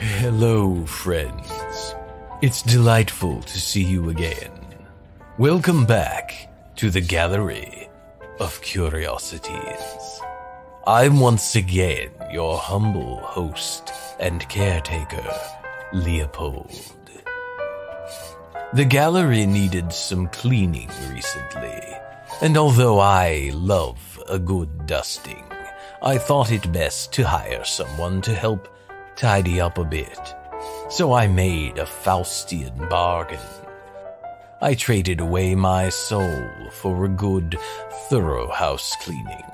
Hello, friends. It's delightful to see you again. Welcome back to the Gallery of Curiosities. I'm once again your humble host and caretaker, Leopold. The gallery needed some cleaning recently, and although I love a good dusting, I thought it best to hire someone to help tidy up a bit. So I made a Faustian bargain. I traded away my soul for a good, thorough house cleaning.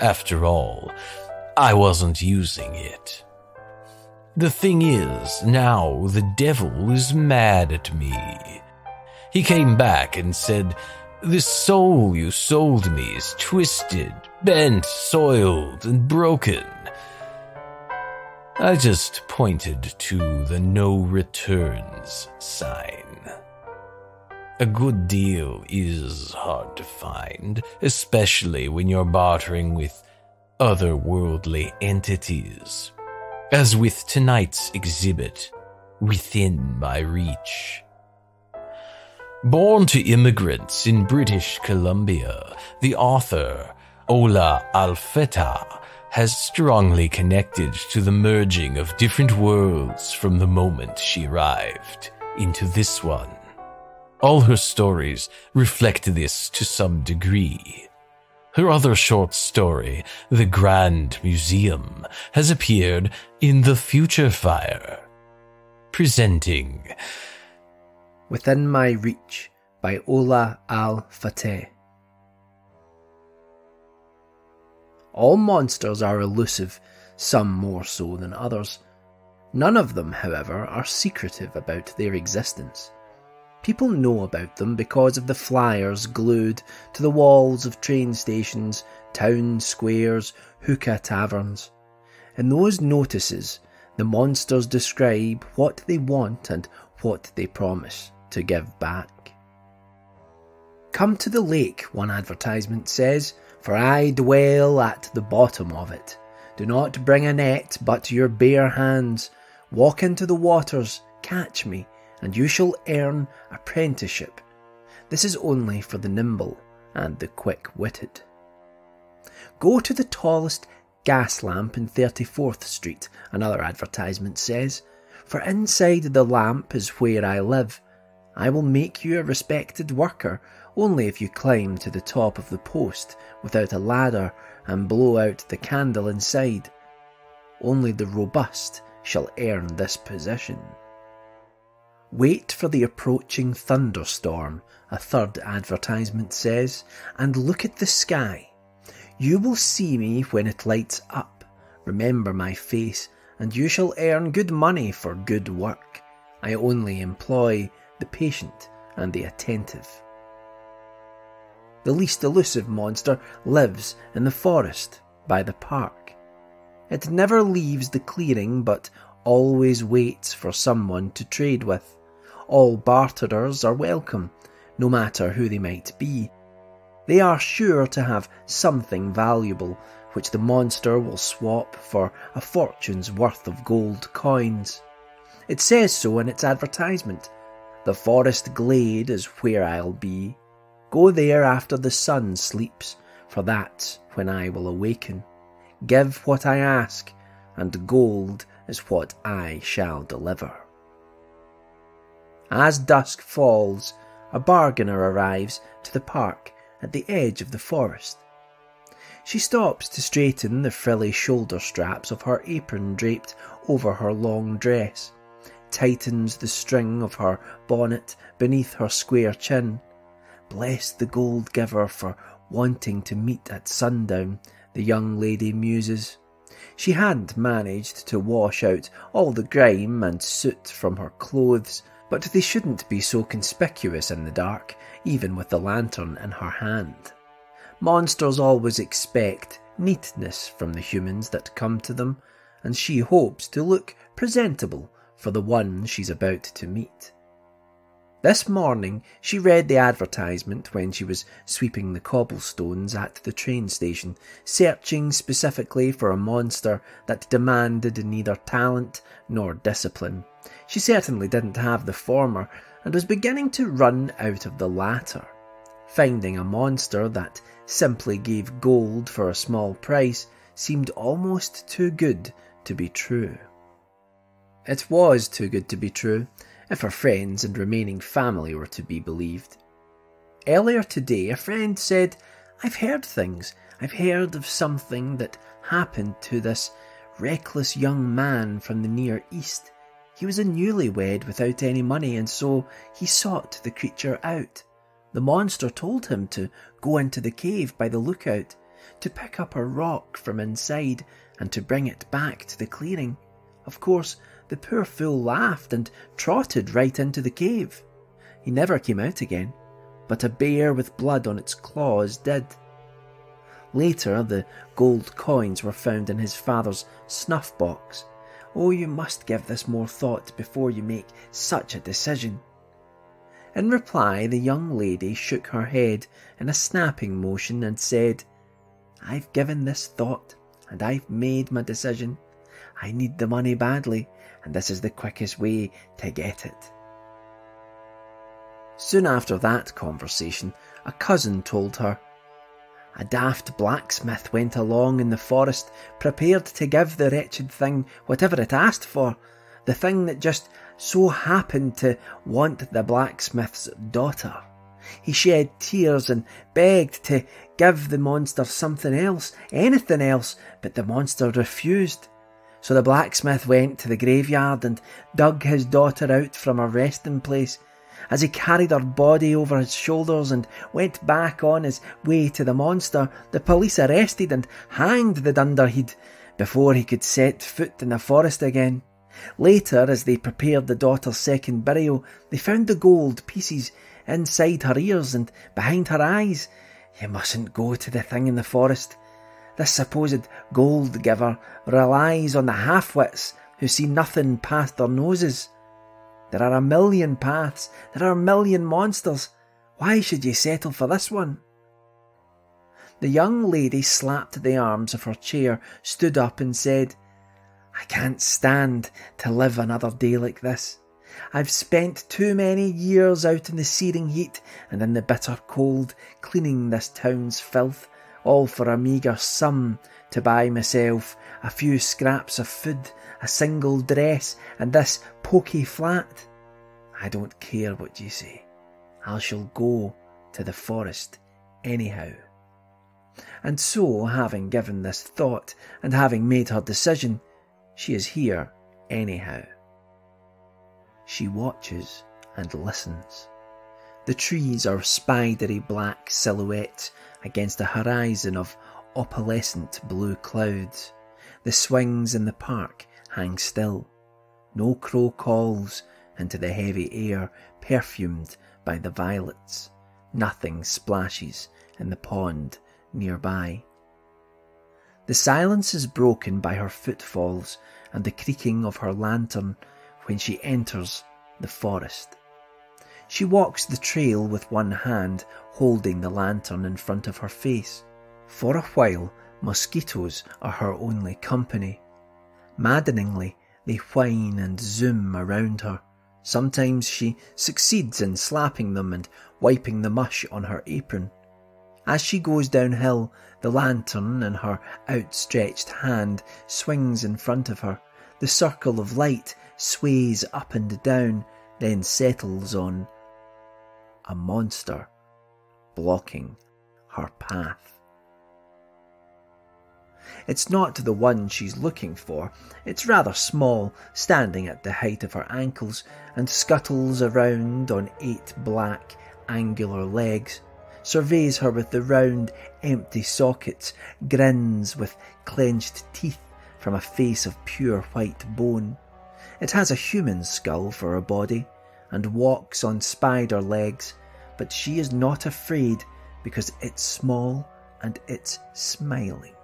After all, I wasn't using it. The thing is, now the devil is mad at me. He came back and said, The soul you sold me is twisted, bent, soiled, and broken. I just pointed to the no returns sign. A good deal is hard to find, especially when you're bartering with otherworldly entities as with tonight's exhibit, Within My Reach. Born to immigrants in British Columbia, the author, Ola Al-Fateh, has strongly connected to the merging of different worlds from the moment she arrived into this one. All her stories reflect this to some degree. Her other short story, The Grand Museum, has appeared in The Future Fire. Presenting Within My Reach by Ola Al Fateh. All monsters are elusive, some more so than others. None of them, however, are secretive about their existence. People know about them because of the flyers glued to the walls of train stations, town squares, hookah taverns. In those notices, the monsters describe what they want and what they promise to give back. Come to the lake, one advertisement says, for I dwell at the bottom of it. Do not bring a net but your bare hands. Walk into the waters, catch me, and you shall earn apprenticeship. This is only for the nimble and the quick witted. Go to the tallest gas lamp in 34th Street, another advertisement says, for inside the lamp is where I live. I will make you a respected worker only if you climb to the top of the post without a ladder and blow out the candle inside. Only the robust shall earn this position. Wait for the approaching thunderstorm, a third advertisement says, and look at the sky. You will see me when it lights up. Remember my face, and you shall earn good money for good work. I only employ the patient and the attentive. The least elusive monster lives in the forest by the park. It never leaves the clearing but always waits for someone to trade with. All barterers are welcome, no matter who they might be. They are sure to have something valuable, which the monster will swap for a fortune's worth of gold coins. It says so in its advertisement. The forest glade is where I'll be. Go there after the sun sleeps, for that's when I will awaken. Give what I ask, and gold is what I shall deliver. As dusk falls, a bargainer arrives to the park at the edge of the forest. She stops to straighten the frilly shoulder straps of her apron draped over her long dress, tightens the string of her bonnet beneath her square chin. Bless the gold giver for wanting to meet at sundown, the young lady muses. She hadn't managed to wash out all the grime and soot from her clothes but they shouldn't be so conspicuous in the dark, even with the lantern in her hand. Monsters always expect neatness from the humans that come to them, and she hopes to look presentable for the one she's about to meet. This morning she read the advertisement when she was sweeping the cobblestones at the train station, searching specifically for a monster that demanded neither talent nor discipline. She certainly didn't have the former and was beginning to run out of the latter. Finding a monster that simply gave gold for a small price seemed almost too good to be true. It was too good to be true, if her friends and remaining family were to be believed. Earlier today, a friend said, I've heard things. I've heard of something that happened to this reckless young man from the Near East. He was a newlywed without any money, and so he sought the creature out. The monster told him to go into the cave by the lookout, to pick up a rock from inside, and to bring it back to the clearing. Of course, the poor fool laughed and trotted right into the cave. He never came out again, but a bear with blood on its claws did. Later, the gold coins were found in his father's snuff box. Oh, you must give this more thought before you make such a decision. In reply, the young lady shook her head in a snapping motion and said, I've given this thought, and I've made my decision. I need the money badly, and this is the quickest way to get it. Soon after that conversation, a cousin told her a daft blacksmith went along in the forest, prepared to give the wretched thing whatever it asked for, the thing that just so happened to want the blacksmith's daughter. He shed tears and begged to give the monster something else, anything else, but the monster refused. So the blacksmith went to the graveyard and dug his daughter out from her resting place. As he carried her body over his shoulders and went back on his way to the monster, the police arrested and hanged the dunderhead before he could set foot in the forest again. Later, as they prepared the daughter's second burial, they found the gold pieces inside her ears and behind her eyes. You mustn't go to the thing in the forest. This supposed gold giver relies on the half-wits who see nothing past their noses. There are a million paths, there are a million monsters. Why should you settle for this one? The young lady slapped the arms of her chair, stood up and said, I can't stand to live another day like this. I've spent too many years out in the searing heat and in the bitter cold cleaning this town's filth all for a meagre sum to buy myself a few scraps of food, a single dress, and this poky flat. I don't care what you say. I shall go to the forest anyhow. And so, having given this thought and having made her decision, she is here anyhow. She watches and listens. The trees are spidery black silhouettes against a horizon of opalescent blue clouds. The swings in the park hang still. No crow calls into the heavy air perfumed by the violets. Nothing splashes in the pond nearby. The silence is broken by her footfalls and the creaking of her lantern when she enters the forest. She walks the trail with one hand holding the lantern in front of her face. For a while, mosquitoes are her only company. Maddeningly, they whine and zoom around her. Sometimes she succeeds in slapping them and wiping the mush on her apron. As she goes downhill, the lantern in her outstretched hand swings in front of her. The circle of light sways up and down, then settles on a monster blocking her path. It's not the one she's looking for. It's rather small, standing at the height of her ankles, and scuttles around on eight black, angular legs, surveys her with the round, empty sockets, grins with clenched teeth from a face of pure white bone. It has a human skull for a body, and walks on spider legs, but she is not afraid because it's small and it's smiling.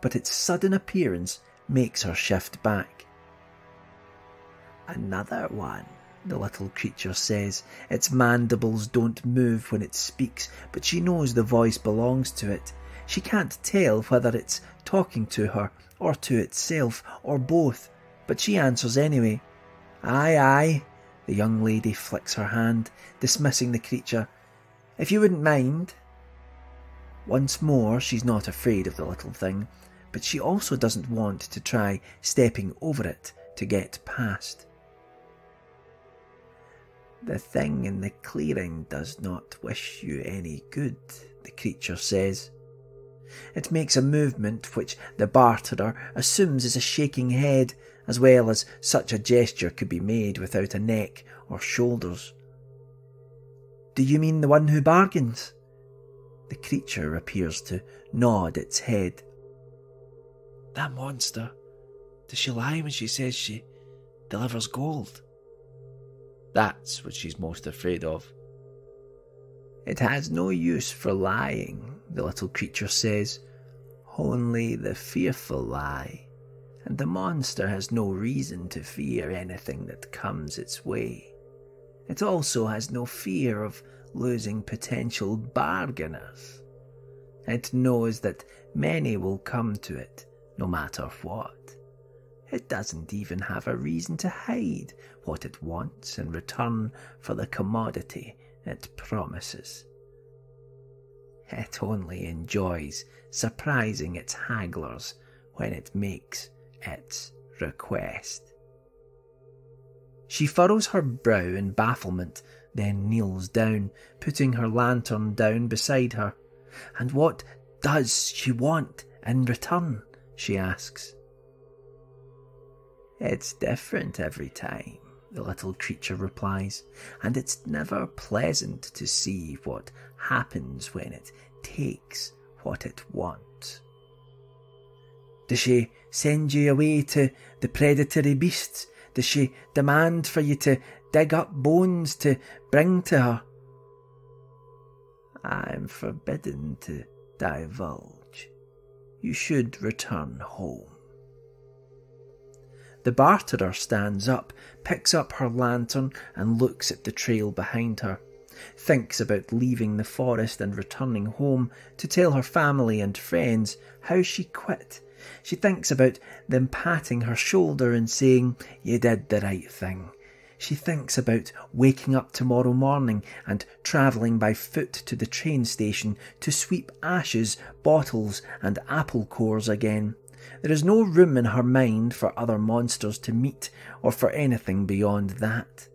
But its sudden appearance makes her shift back. Another one, the little creature says. Its mandibles don't move when it speaks, but she knows the voice belongs to it. She can't tell whether it's talking to her, or to itself, or both, but she answers anyway. Aye, aye. The young lady flicks her hand, dismissing the creature. If you wouldn't mind. Once more, she's not afraid of the little thing, but she also doesn't want to try stepping over it to get past. The thing in the clearing does not wish you any good, the creature says. It makes a movement which the barterer assumes is a shaking head, as well as such a gesture could be made without a neck or shoulders. Do you mean the one who bargains? The creature appears to nod its head. That monster. Does she lie when she says she delivers gold? That's what she's most afraid of. It has no use for lying, the little creature says. Only the fearful lie, and the monster has no reason to fear anything that comes its way. It also has no fear of losing potential bargainers. It knows that many will come to it, no matter what. It doesn't even have a reason to hide what it wants in return for the commodity it promises. It only enjoys surprising its hagglers when it makes its request. She furrows her brow in bafflement, then kneels down, putting her lantern down beside her. And what does she want in return? she asks. It's different every time, the little creature replies, and it's never pleasant to see what happens when it takes what it wants. Does she send you away to the predatory beasts? Does she demand for you to dig up bones to bring to her? I'm forbidden to divulge. You should return home. The barterer stands up, picks up her lantern, and looks at the trail behind her. Thinks about leaving the forest and returning home to tell her family and friends how she quit. She thinks about them patting her shoulder and saying, You did the right thing. She thinks about waking up tomorrow morning and travelling by foot to the train station to sweep ashes, bottles, and apple cores again. There is no room in her mind for other monsters to meet or for anything beyond that.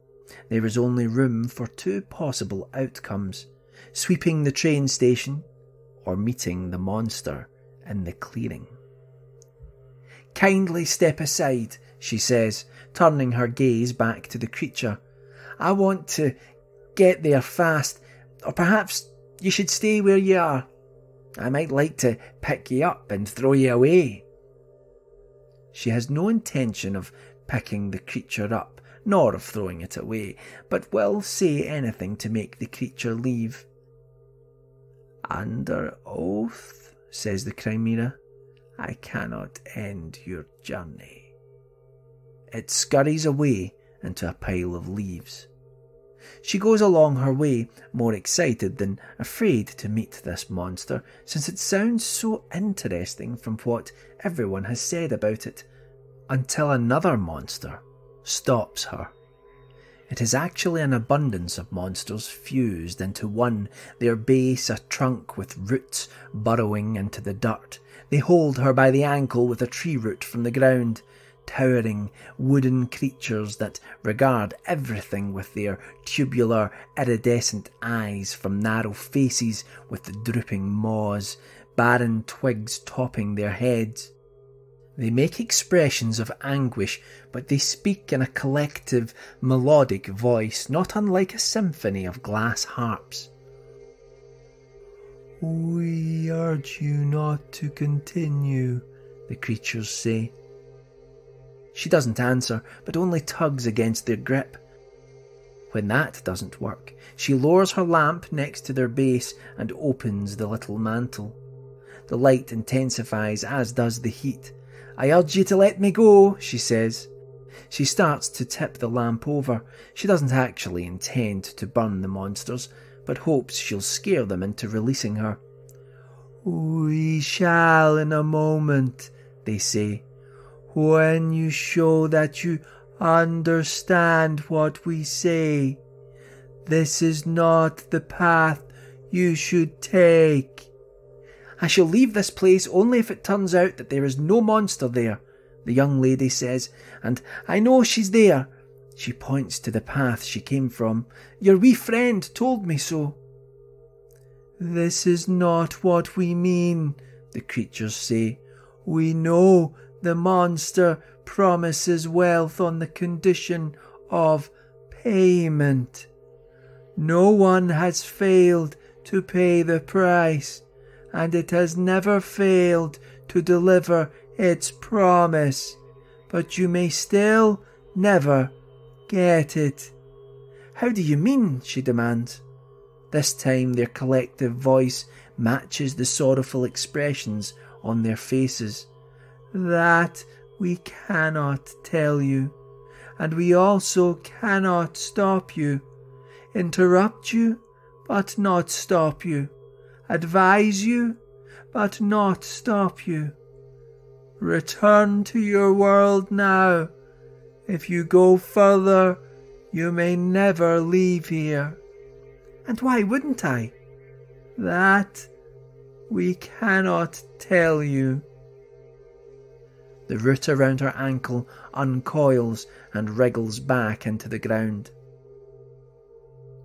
There is only room for two possible outcomes sweeping the train station or meeting the monster in the clearing. Kindly step aside, she says, turning her gaze back to the creature. I want to get there fast, or perhaps you should stay where you are. I might like to pick you up and throw you away. She has no intention of picking the creature up, nor of throwing it away, but will say anything to make the creature leave. Under oath, says the Chimera, I cannot end your journey. It scurries away into a pile of leaves. She goes along her way, more excited than afraid to meet this monster, since it sounds so interesting from what everyone has said about it, until another monster stops her. It is actually an abundance of monsters fused into one, their base a trunk with roots burrowing into the dirt. They hold her by the ankle with a tree root from the ground towering wooden creatures that regard everything with their tubular, iridescent eyes from narrow faces with the drooping maws, barren twigs topping their heads. They make expressions of anguish, but they speak in a collective, melodic voice, not unlike a symphony of glass harps. We urge you not to continue, the creatures say. She doesn't answer, but only tugs against their grip. When that doesn't work, she lowers her lamp next to their base and opens the little mantle. The light intensifies, as does the heat. I urge you to let me go, she says. She starts to tip the lamp over. She doesn't actually intend to burn the monsters, but hopes she'll scare them into releasing her. We shall in a moment, they say, when you show that you understand what we say. This is not the path you should take. I shall leave this place only if it turns out that there is no monster there, the young lady says, and I know she's there. She points to the path she came from. Your wee friend told me so. This is not what we mean, the creatures say. We know the monster promises wealth on the condition of payment. No one has failed to pay the price, and it has never failed to deliver its promise, but you may still never get it. How do you mean? she demands. This time their collective voice matches the sorrowful expressions on their faces. That we cannot tell you, and we also cannot stop you, interrupt you, but not stop you, advise you, but not stop you. Return to your world now. If you go further, you may never leave here. And why wouldn't I? That we cannot tell you. The root around her ankle uncoils and wriggles back into the ground.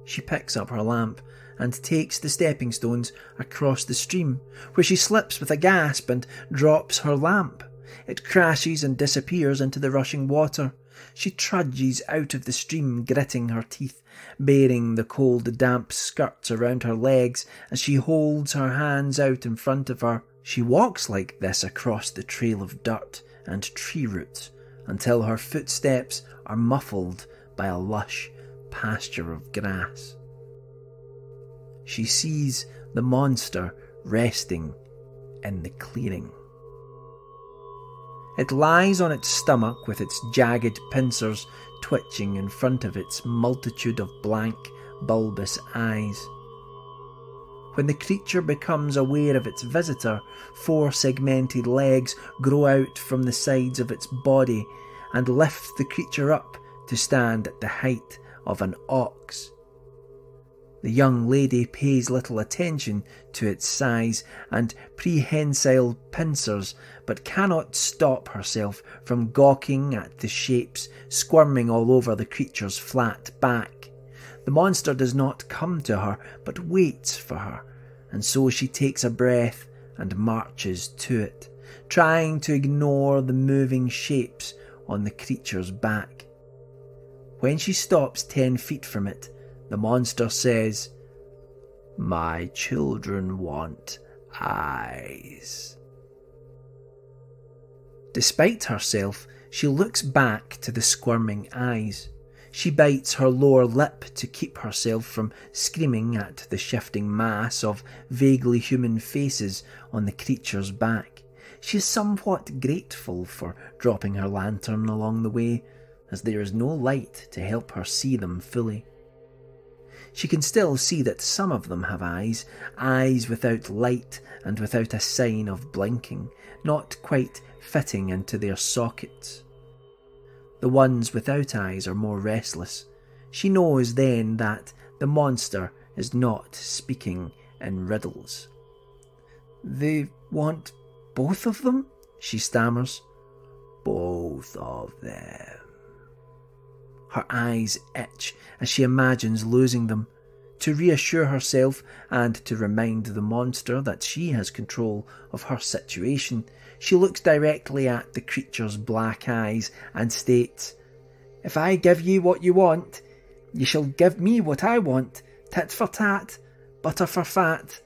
She picks up her lamp and takes the stepping stones across the stream, where she slips with a gasp and drops her lamp. It crashes and disappears into the rushing water. She trudges out of the stream, gritting her teeth, bearing the cold, damp skirts around her legs as she holds her hands out in front of her. She walks like this across the trail of dirt and tree roots until her footsteps are muffled by a lush pasture of grass. She sees the monster resting in the clearing. It lies on its stomach with its jagged pincers twitching in front of its multitude of blank, bulbous eyes. When the creature becomes aware of its visitor, four segmented legs grow out from the sides of its body and lift the creature up to stand at the height of an ox. The young lady pays little attention to its size and prehensile pincers, but cannot stop herself from gawking at the shapes squirming all over the creature's flat back. The monster does not come to her, but waits for her, and so she takes a breath and marches to it, trying to ignore the moving shapes on the creature's back. When she stops ten feet from it, the monster says, My children want eyes. Despite herself, she looks back to the squirming eyes. She bites her lower lip to keep herself from screaming at the shifting mass of vaguely human faces on the creature's back. She is somewhat grateful for dropping her lantern along the way, as there is no light to help her see them fully. She can still see that some of them have eyes, eyes without light and without a sign of blinking, not quite fitting into their sockets. The ones without eyes are more restless. She knows then that the monster is not speaking in riddles. They want both of them? She stammers. Both of them. Her eyes itch as she imagines losing them. To reassure herself and to remind the monster that she has control of her situation, she looks directly at the creature's black eyes and states, If I give you what you want, you shall give me what I want, tit for tat, butter for fat.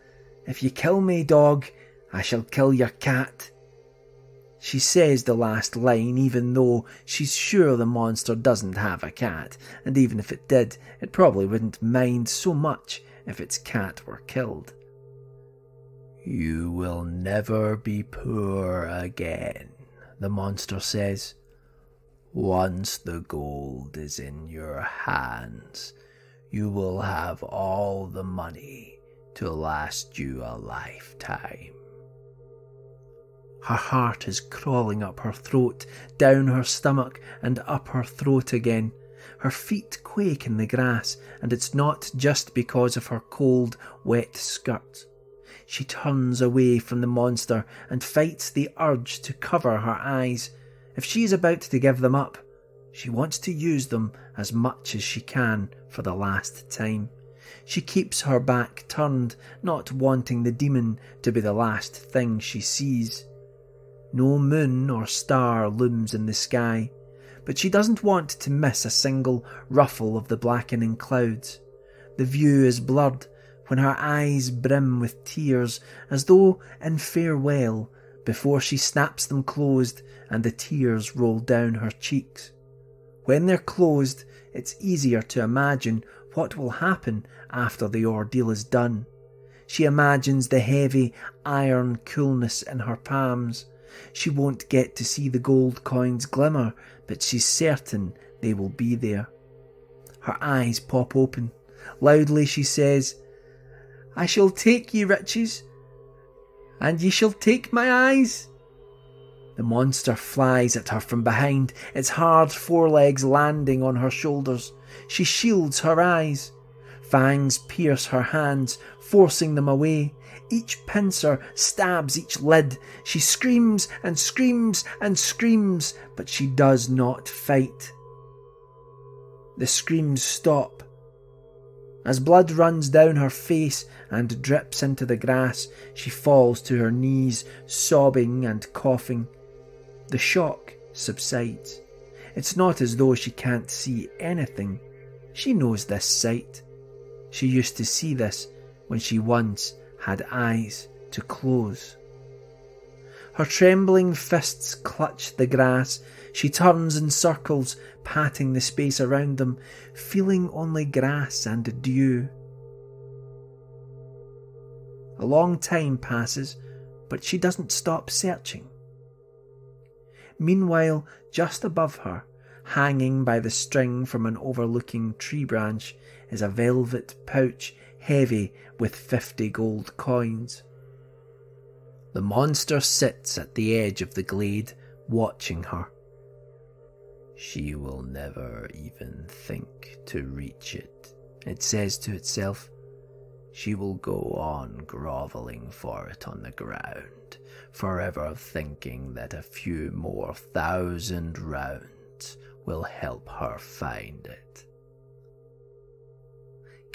If you kill me, dog, I shall kill your cat. She says the last line even though she's sure the monster doesn't have a cat, and even if it did, it probably wouldn't mind so much if its cat were killed. You will never be poor again, the monster says. Once the gold is in your hands, you will have all the money to last you a lifetime. Her heart is crawling up her throat, down her stomach, and up her throat again. Her feet quake in the grass, and it's not just because of her cold, wet skirt. She turns away from the monster and fights the urge to cover her eyes. If she is about to give them up, she wants to use them as much as she can for the last time. She keeps her back turned, not wanting the demon to be the last thing she sees. No moon or star looms in the sky, but she doesn't want to miss a single ruffle of the blackening clouds. The view is blurred when her eyes brim with tears as though in farewell before she snaps them closed and the tears roll down her cheeks. When they're closed, it's easier to imagine what will happen after the ordeal is done. She imagines the heavy iron coolness in her palms. She won't get to see the gold coins glimmer, but she's certain they will be there. Her eyes pop open. Loudly she says, I shall take ye riches, and ye shall take my eyes. The monster flies at her from behind, its hard forelegs landing on her shoulders. She shields her eyes. Fangs pierce her hands, forcing them away. Each pincer stabs each lid. She screams and screams and screams, but she does not fight. The screams stop. As blood runs down her face and drips into the grass, she falls to her knees, sobbing and coughing. The shock subsides. It's not as though she can't see anything. She knows this sight. She used to see this when she once had eyes to close. Her trembling fists clutch the grass. She turns in circles, patting the space around them, feeling only grass and dew. A long time passes, but she doesn't stop searching. Meanwhile, just above her, hanging by the string from an overlooking tree branch, is a velvet pouch heavy with fifty gold coins. The monster sits at the edge of the glade, watching her. She will never even think to reach it, it says to itself. She will go on grovelling for it on the ground, forever thinking that a few more thousand rounds will help her find it.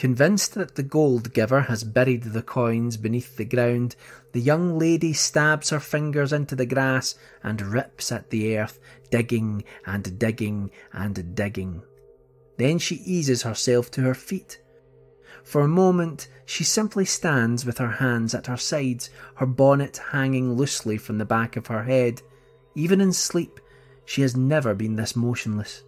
Convinced that the gold giver has buried the coins beneath the ground, the young lady stabs her fingers into the grass and rips at the earth, digging and digging and digging. Then she eases herself to her feet. For a moment, she simply stands with her hands at her sides, her bonnet hanging loosely from the back of her head. Even in sleep, she has never been this motionless.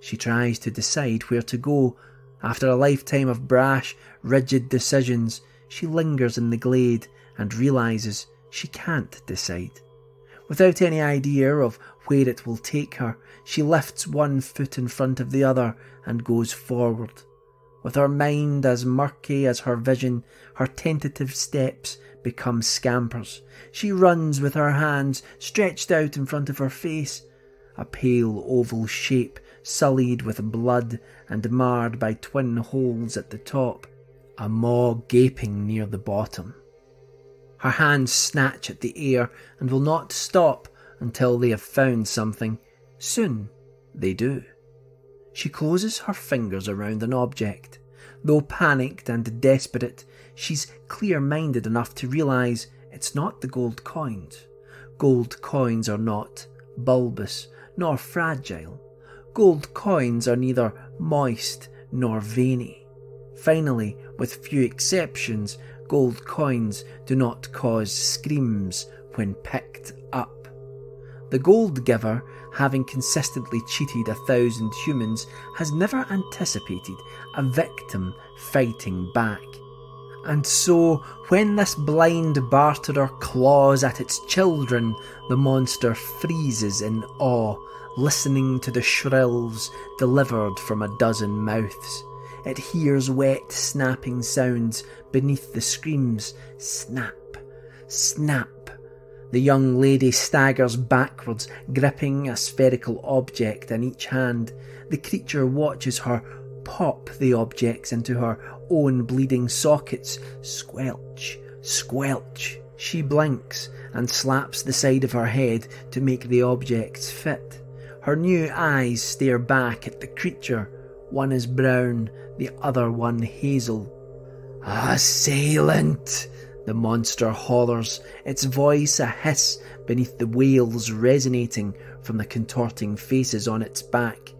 She tries to decide where to go, after a lifetime of brash, rigid decisions, she lingers in the glade and realizes she can't decide. Without any idea of where it will take her, she lifts one foot in front of the other and goes forward. With her mind as murky as her vision, her tentative steps become scampers. She runs with her hands stretched out in front of her face, a pale oval shape sullied with blood and marred by twin holes at the top, a maw gaping near the bottom. Her hands snatch at the air and will not stop until they have found something. Soon they do. She closes her fingers around an object. Though panicked and desperate, she's clear minded enough to realise it's not the gold coins. Gold coins are not bulbous nor fragile. Gold coins are neither moist nor veiny. Finally, with few exceptions, gold coins do not cause screams when picked up. The gold giver, having consistently cheated a thousand humans, has never anticipated a victim fighting back. And so, when this blind barterer claws at its children, the monster freezes in awe listening to the shrills delivered from a dozen mouths. It hears wet, snapping sounds beneath the screams. Snap, snap. The young lady staggers backwards, gripping a spherical object in each hand. The creature watches her pop the objects into her own bleeding sockets. Squelch, squelch. She blinks and slaps the side of her head to make the objects fit. Her new eyes stare back at the creature. One is brown, the other one hazel. Ah, Assailant! The monster hollers, its voice a hiss beneath the wails resonating from the contorting faces on its back.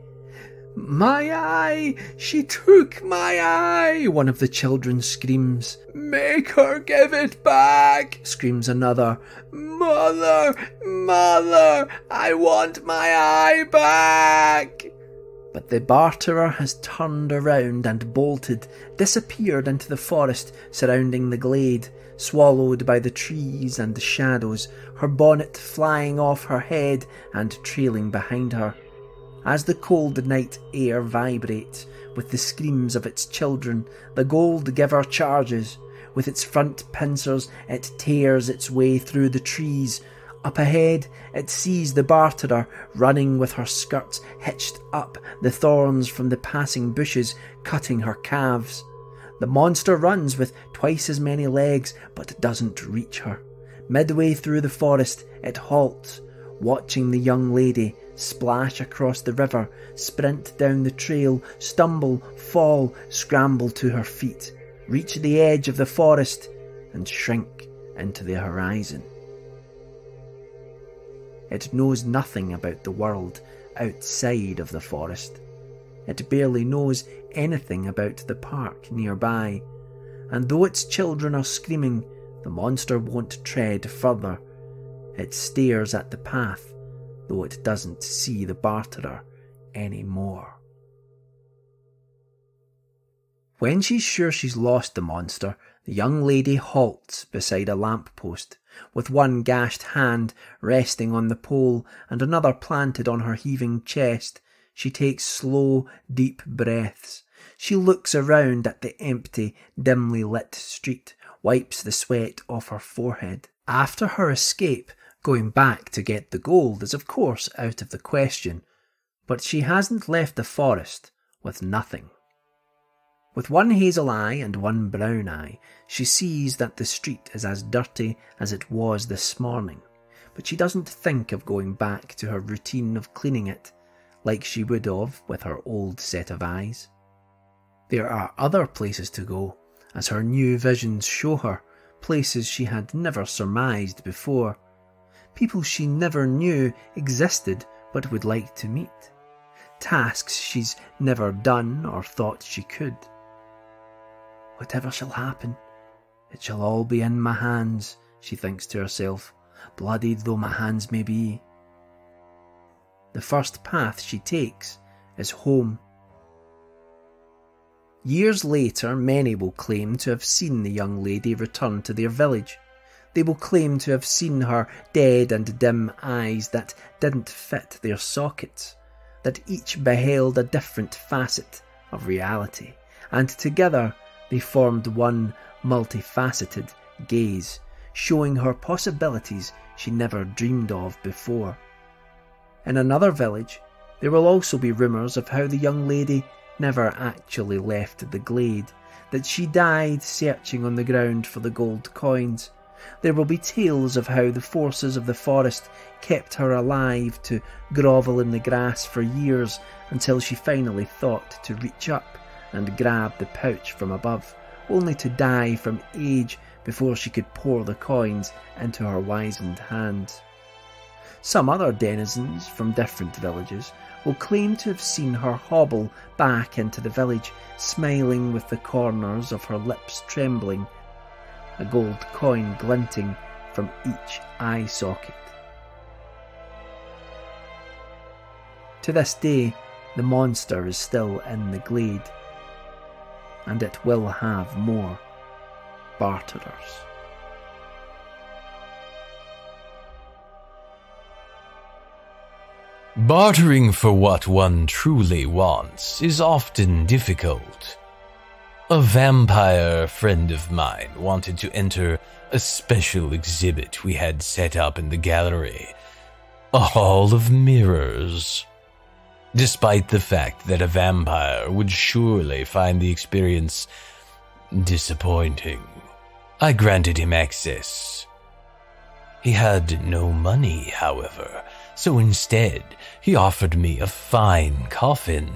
My eye! She took my eye! One of the children screams. Make her give it back! screams another. Mother! Mother! I want my eye back! But the barterer has turned around and bolted, disappeared into the forest surrounding the glade, swallowed by the trees and the shadows, her bonnet flying off her head and trailing behind her as the cold night air vibrates with the screams of its children, the gold giver charges. With its front pincers, it tears its way through the trees. Up ahead, it sees the barterer running with her skirts hitched up, the thorns from the passing bushes cutting her calves. The monster runs with twice as many legs, but doesn't reach her. Midway through the forest, it halts, watching the young lady splash across the river, sprint down the trail, stumble, fall, scramble to her feet, reach the edge of the forest, and shrink into the horizon. It knows nothing about the world outside of the forest. It barely knows anything about the park nearby, and though its children are screaming, the monster won't tread further. It stares at the path though it doesn't see the barterer any more. When she's sure she's lost the monster, the young lady halts beside a lamp post, with one gashed hand resting on the pole and another planted on her heaving chest. She takes slow, deep breaths. She looks around at the empty, dimly lit street, wipes the sweat off her forehead. After her escape, Going back to get the gold is, of course, out of the question, but she hasn't left the forest with nothing. With one hazel eye and one brown eye, she sees that the street is as dirty as it was this morning, but she doesn't think of going back to her routine of cleaning it like she would have with her old set of eyes. There are other places to go, as her new visions show her, places she had never surmised before people she never knew existed but would like to meet, tasks she's never done or thought she could. Whatever shall happen, it shall all be in my hands, she thinks to herself, bloodied though my hands may be. The first path she takes is home. Years later, many will claim to have seen the young lady return to their village. They will claim to have seen her dead and dim eyes that didn't fit their sockets, that each beheld a different facet of reality, and together they formed one multifaceted gaze, showing her possibilities she never dreamed of before. In another village, there will also be rumours of how the young lady never actually left the glade, that she died searching on the ground for the gold coins, there will be tales of how the forces of the forest kept her alive to grovel in the grass for years until she finally thought to reach up and grab the pouch from above, only to die from age before she could pour the coins into her wizened hand. Some other denizens from different villages will claim to have seen her hobble back into the village, smiling with the corners of her lips trembling a gold coin glinting from each eye socket. To this day, the monster is still in the glade, and it will have more barterers. Bartering for what one truly wants is often difficult. A vampire friend of mine wanted to enter a special exhibit we had set up in the gallery a hall of mirrors. Despite the fact that a vampire would surely find the experience disappointing, I granted him access. He had no money, however, so instead he offered me a fine coffin.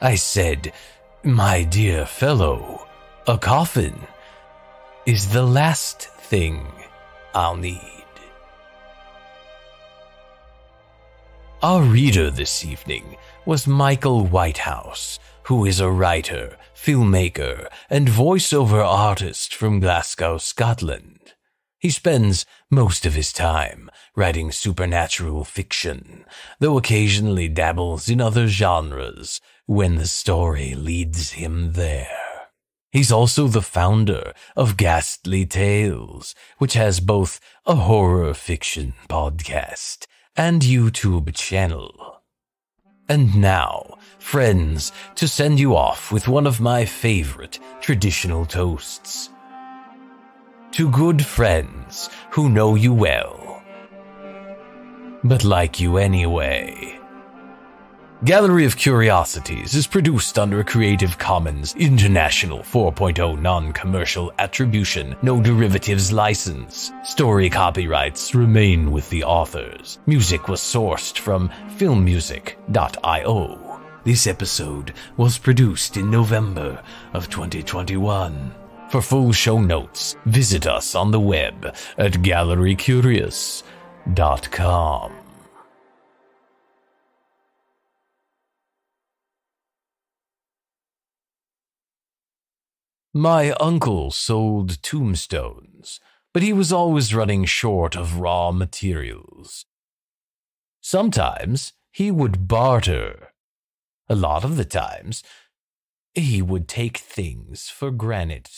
I said, My dear fellow, a coffin is the last thing I'll need. Our reader this evening was Michael Whitehouse, who is a writer, filmmaker, and voiceover artist from Glasgow, Scotland. He spends most of his time writing supernatural fiction, though occasionally dabbles in other genres when the story leads him there. He's also the founder of Ghastly Tales, which has both a horror fiction podcast and YouTube channel. And now, friends, to send you off with one of my favorite traditional toasts to good friends who know you well, but like you anyway. Gallery of Curiosities is produced under a Creative Commons International 4.0 non-commercial attribution, no derivatives license. Story copyrights remain with the authors. Music was sourced from filmmusic.io. This episode was produced in November of 2021. For full show notes, visit us on the web at gallerycurious.com. My uncle sold tombstones, but he was always running short of raw materials. Sometimes he would barter. A lot of the times, he would take things for granted.